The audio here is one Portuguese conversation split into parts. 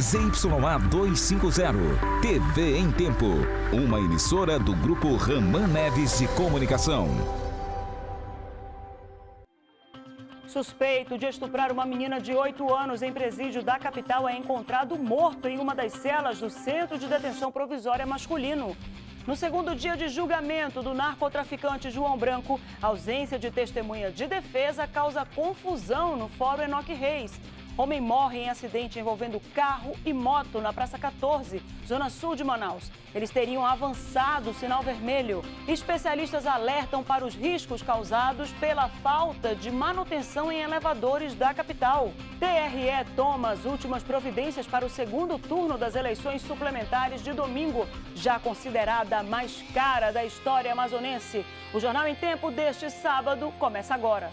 ZYA 250, TV em Tempo. Uma emissora do Grupo Raman Neves de Comunicação. Suspeito de estuprar uma menina de 8 anos em presídio da capital é encontrado morto em uma das celas do Centro de Detenção Provisória Masculino. No segundo dia de julgamento do narcotraficante João Branco, ausência de testemunha de defesa causa confusão no Fórum Enoque Reis. Homem morre em acidente envolvendo carro e moto na Praça 14, zona sul de Manaus. Eles teriam avançado o sinal vermelho. Especialistas alertam para os riscos causados pela falta de manutenção em elevadores da capital. TRE toma as últimas providências para o segundo turno das eleições suplementares de domingo, já considerada a mais cara da história amazonense. O Jornal em Tempo deste sábado começa agora.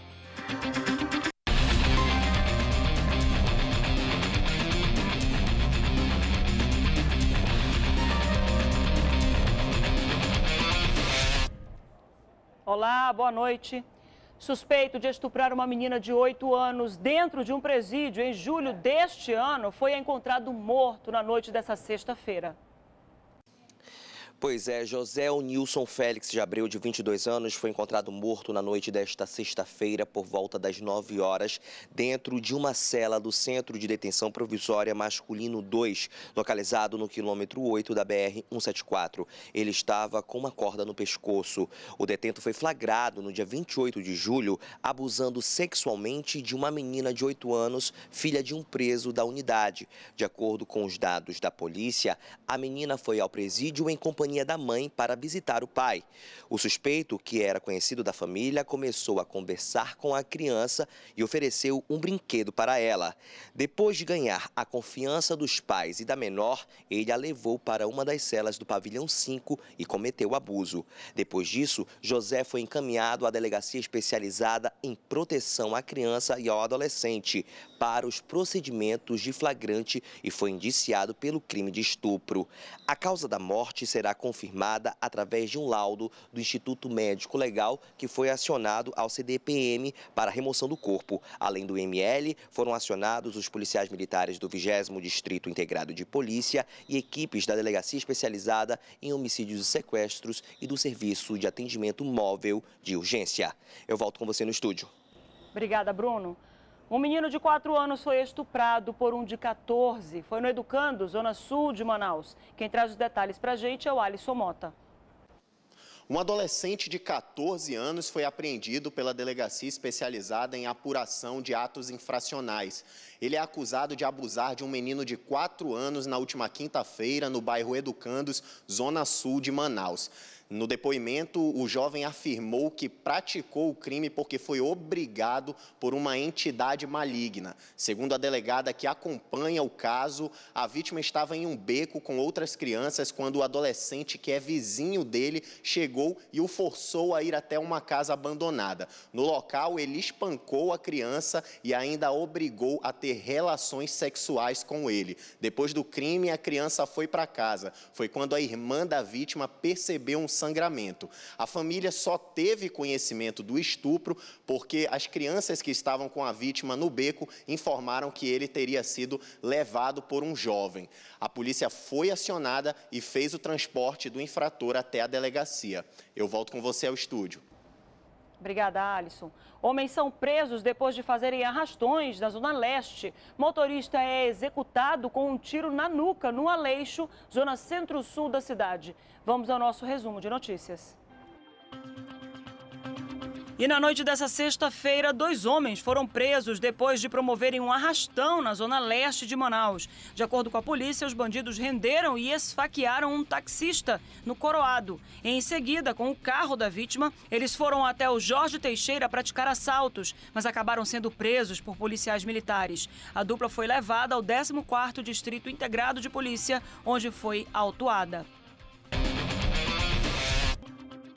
Olá, boa noite. Suspeito de estuprar uma menina de 8 anos dentro de um presídio em julho deste ano foi encontrado morto na noite dessa sexta-feira. Pois é, José Nilson Félix de Abreu, de 22 anos, foi encontrado morto na noite desta sexta-feira, por volta das 9 horas, dentro de uma cela do Centro de Detenção Provisória Masculino 2, localizado no quilômetro 8 da BR-174. Ele estava com uma corda no pescoço. O detento foi flagrado no dia 28 de julho, abusando sexualmente de uma menina de 8 anos, filha de um preso da unidade. De acordo com os dados da polícia, a menina foi ao presídio em companhia companhia da mãe para visitar o pai. O suspeito, que era conhecido da família, começou a conversar com a criança e ofereceu um brinquedo para ela. Depois de ganhar a confiança dos pais e da menor, ele a levou para uma das celas do pavilhão 5 e cometeu abuso. Depois disso, José foi encaminhado à delegacia especializada em proteção à criança e ao adolescente para os procedimentos de flagrante e foi indiciado pelo crime de estupro. A causa da morte será confirmada através de um laudo do Instituto Médico Legal que foi acionado ao CDPM para remoção do corpo. Além do ML, foram acionados os policiais militares do 20 Distrito Integrado de Polícia e equipes da Delegacia Especializada em Homicídios e Sequestros e do Serviço de Atendimento Móvel de Urgência. Eu volto com você no estúdio. Obrigada, Bruno. Um menino de 4 anos foi estuprado por um de 14. Foi no Educando, zona sul de Manaus. Quem traz os detalhes para a gente é o Alisson Mota. Um adolescente de 14 anos foi apreendido pela delegacia especializada em apuração de atos infracionais. Ele é acusado de abusar de um menino de 4 anos na última quinta-feira no bairro Educandos, zona sul de Manaus. No depoimento, o jovem afirmou que praticou o crime porque foi obrigado por uma entidade maligna. Segundo a delegada que acompanha o caso, a vítima estava em um beco com outras crianças quando o adolescente, que é vizinho dele, chegou e o forçou a ir até uma casa abandonada. No local, ele espancou a criança e ainda obrigou a ter relações sexuais com ele. Depois do crime, a criança foi para casa. Foi quando a irmã da vítima percebeu um sangramento. A família só teve conhecimento do estupro porque as crianças que estavam com a vítima no beco informaram que ele teria sido levado por um jovem. A polícia foi acionada e fez o transporte do infrator até a delegacia. Eu volto com você ao estúdio. Obrigada, Alisson. Homens são presos depois de fazerem arrastões na Zona Leste. Motorista é executado com um tiro na nuca, no Aleixo, zona centro-sul da cidade. Vamos ao nosso resumo de notícias. E na noite dessa sexta-feira, dois homens foram presos depois de promoverem um arrastão na zona leste de Manaus. De acordo com a polícia, os bandidos renderam e esfaquearam um taxista no Coroado. Em seguida, com o carro da vítima, eles foram até o Jorge Teixeira praticar assaltos, mas acabaram sendo presos por policiais militares. A dupla foi levada ao 14º Distrito Integrado de Polícia, onde foi autuada.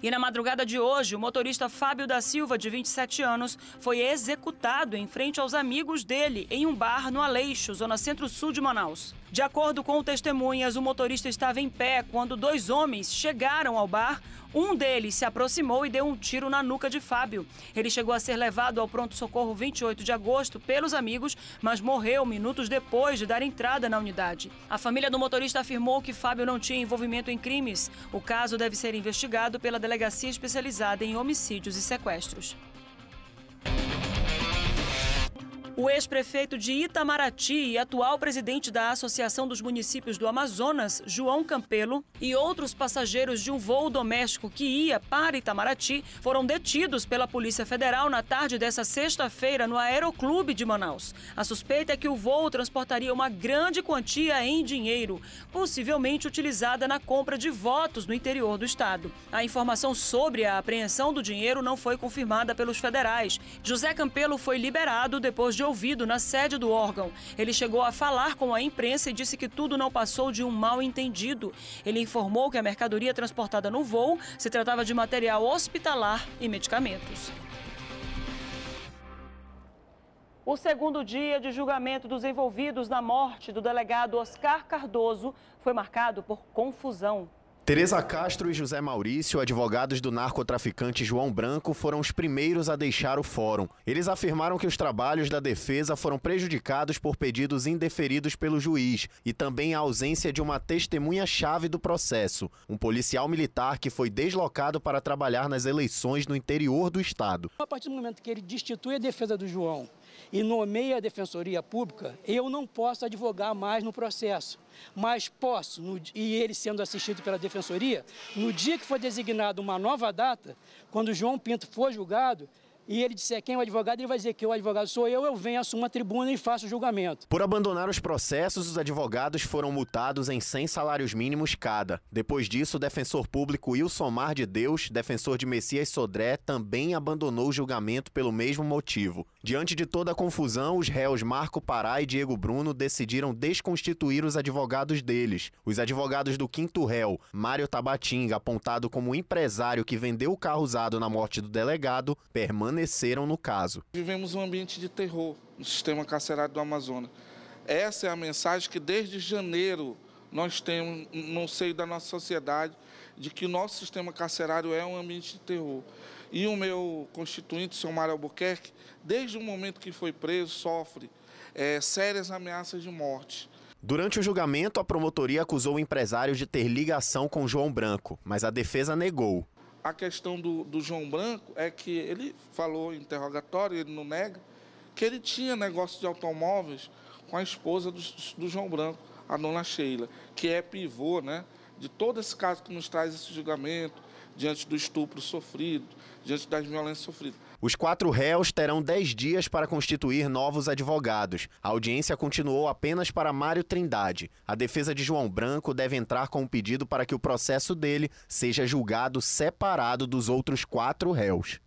E na madrugada de hoje, o motorista Fábio da Silva, de 27 anos, foi executado em frente aos amigos dele em um bar no Aleixo, zona centro-sul de Manaus. De acordo com testemunhas, o motorista estava em pé quando dois homens chegaram ao bar. Um deles se aproximou e deu um tiro na nuca de Fábio. Ele chegou a ser levado ao pronto-socorro 28 de agosto pelos amigos, mas morreu minutos depois de dar entrada na unidade. A família do motorista afirmou que Fábio não tinha envolvimento em crimes. O caso deve ser investigado pela delegacia especializada em homicídios e sequestros. O ex-prefeito de Itamaraty e atual presidente da Associação dos Municípios do Amazonas, João Campelo, e outros passageiros de um voo doméstico que ia para Itamaraty foram detidos pela Polícia Federal na tarde dessa sexta-feira no Aeroclube de Manaus. A suspeita é que o voo transportaria uma grande quantia em dinheiro, possivelmente utilizada na compra de votos no interior do estado. A informação sobre a apreensão do dinheiro não foi confirmada pelos federais. José Campelo foi liberado depois de ouvido na sede do órgão. Ele chegou a falar com a imprensa e disse que tudo não passou de um mal entendido. Ele informou que a mercadoria transportada no voo se tratava de material hospitalar e medicamentos. O segundo dia de julgamento dos envolvidos na morte do delegado Oscar Cardoso foi marcado por confusão. Tereza Castro e José Maurício, advogados do narcotraficante João Branco, foram os primeiros a deixar o fórum. Eles afirmaram que os trabalhos da defesa foram prejudicados por pedidos indeferidos pelo juiz e também a ausência de uma testemunha-chave do processo, um policial militar que foi deslocado para trabalhar nas eleições no interior do estado. A partir do momento que ele destitui a defesa do João e nomeia a defensoria pública, eu não posso advogar mais no processo. Mas posso, no, e ele sendo assistido pela Defensoria, no dia que for designado uma nova data, quando João Pinto for julgado, e ele disser quem é o advogado, ele vai dizer que o advogado sou eu, eu venho, assumo a tribuna e faço o julgamento. Por abandonar os processos, os advogados foram multados em 100 salários mínimos cada. Depois disso, o defensor público Wilson Mar de Deus, defensor de Messias Sodré, também abandonou o julgamento pelo mesmo motivo. Diante de toda a confusão, os réus Marco Pará e Diego Bruno decidiram desconstituir os advogados deles. Os advogados do quinto réu, Mário Tabatinga, apontado como empresário que vendeu o carro usado na morte do delegado, permaneceram permaneceram no caso. Vivemos um ambiente de terror no sistema carcerário do Amazonas. Essa é a mensagem que desde janeiro nós temos no seio da nossa sociedade de que o nosso sistema carcerário é um ambiente de terror. E o meu constituinte, o senhor Mário Albuquerque, desde o momento que foi preso, sofre é, sérias ameaças de morte. Durante o julgamento, a promotoria acusou o empresário de ter ligação com João Branco, mas a defesa negou a questão do, do, João Branco é que ele falou em interrogatório, ele não nega, que ele tinha negócio de automóveis com a esposa do, do João Branco, a dona Sheila, que é pivô né, de todo esse caso que nos traz esse julgamento, diante do estupro sofrido, diante das violências sofridas. Os quatro réus terão dez dias para constituir novos advogados. A audiência continuou apenas para Mário Trindade. A defesa de João Branco deve entrar com um pedido para que o processo dele seja julgado separado dos outros quatro réus.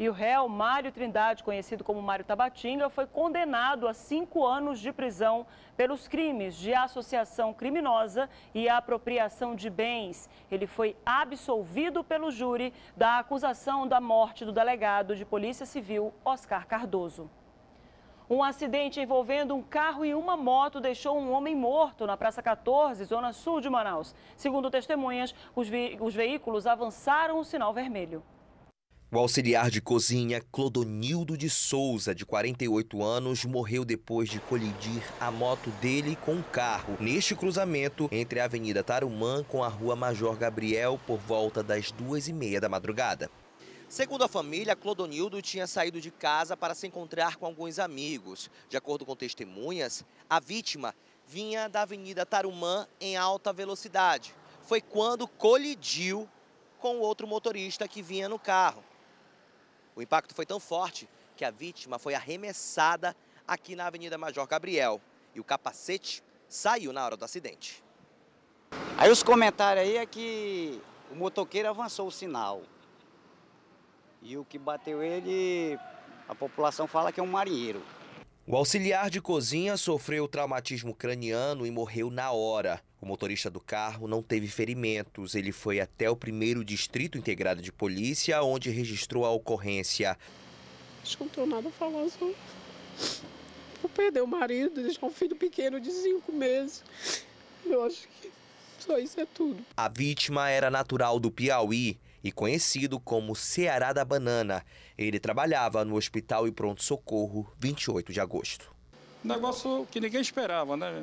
E o réu Mário Trindade, conhecido como Mário Tabatinga, foi condenado a cinco anos de prisão pelos crimes de associação criminosa e apropriação de bens. Ele foi absolvido pelo júri da acusação da morte do delegado de Polícia Civil, Oscar Cardoso. Um acidente envolvendo um carro e uma moto deixou um homem morto na Praça 14, zona sul de Manaus. Segundo testemunhas, os, ve os veículos avançaram o sinal vermelho. O auxiliar de cozinha Clodonildo de Souza, de 48 anos, morreu depois de colidir a moto dele com um carro neste cruzamento entre a Avenida Tarumã com a Rua Major Gabriel por volta das duas e meia da madrugada. Segundo a família, Clodonildo tinha saído de casa para se encontrar com alguns amigos. De acordo com testemunhas, a vítima vinha da Avenida Tarumã em alta velocidade. Foi quando colidiu com outro motorista que vinha no carro. O impacto foi tão forte que a vítima foi arremessada aqui na Avenida Major Gabriel e o capacete saiu na hora do acidente. Aí os comentários aí é que o motoqueiro avançou o sinal. E o que bateu ele, a população fala que é um marinheiro. O auxiliar de cozinha sofreu traumatismo craniano e morreu na hora. O motorista do carro não teve ferimentos. Ele foi até o primeiro distrito integrado de polícia, onde registrou a ocorrência. Acho que não tenho nada a falar, só. Vou perder o marido, deixar um filho pequeno de cinco meses. Eu acho que só isso é tudo. A vítima era natural do Piauí e conhecido como Ceará da Banana. Ele trabalhava no Hospital e Pronto Socorro 28 de agosto. Negócio que ninguém esperava, né?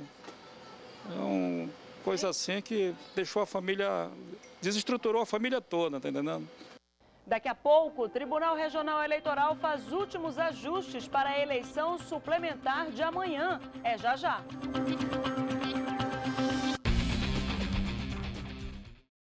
É uma coisa assim que deixou a família, desestruturou a família toda, tá entendendo? Daqui a pouco, o Tribunal Regional Eleitoral faz últimos ajustes para a eleição suplementar de amanhã. É já já.